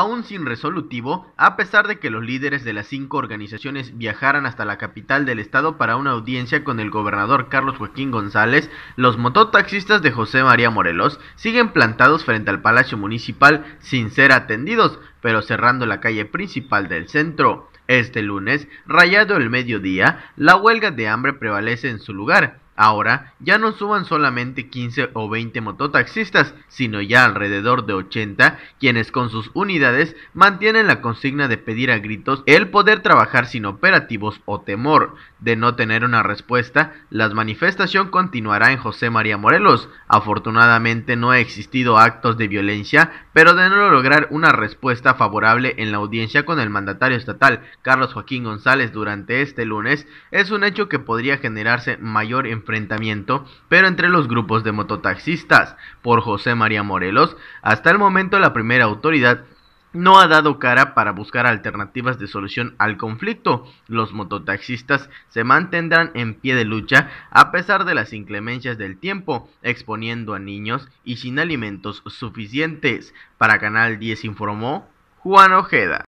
aún sin resolutivo, a pesar de que los líderes de las cinco organizaciones viajaran hasta la capital del estado para una audiencia con el gobernador Carlos Joaquín González, los mototaxistas de José María Morelos siguen plantados frente al Palacio Municipal sin ser atendidos, pero cerrando la calle principal del centro. Este lunes, rayado el mediodía, la huelga de hambre prevalece en su lugar, Ahora ya no suban solamente 15 o 20 mototaxistas, sino ya alrededor de 80, quienes con sus unidades mantienen la consigna de pedir a gritos el poder trabajar sin operativos o temor de no tener una respuesta. La manifestación continuará en José María Morelos. Afortunadamente no ha existido actos de violencia, pero de no lograr una respuesta favorable en la audiencia con el mandatario estatal Carlos Joaquín González durante este lunes, es un hecho que podría generarse mayor enfrentamiento, pero entre los grupos de mototaxistas. Por José María Morelos, hasta el momento la primera autoridad no ha dado cara para buscar alternativas de solución al conflicto. Los mototaxistas se mantendrán en pie de lucha a pesar de las inclemencias del tiempo, exponiendo a niños y sin alimentos suficientes. Para Canal 10 informó Juan Ojeda.